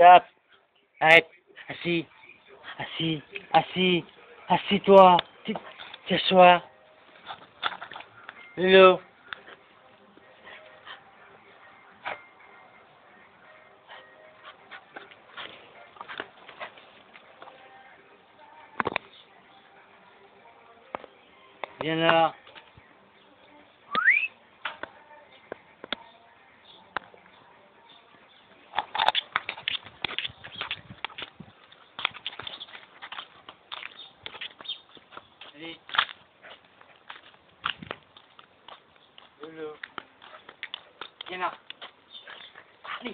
Stop. Arrête. Assis. Assis. Assis. Assis-toi. T'assois. Hello. Viens là. đi. Lưu lưu yên nào. Đi.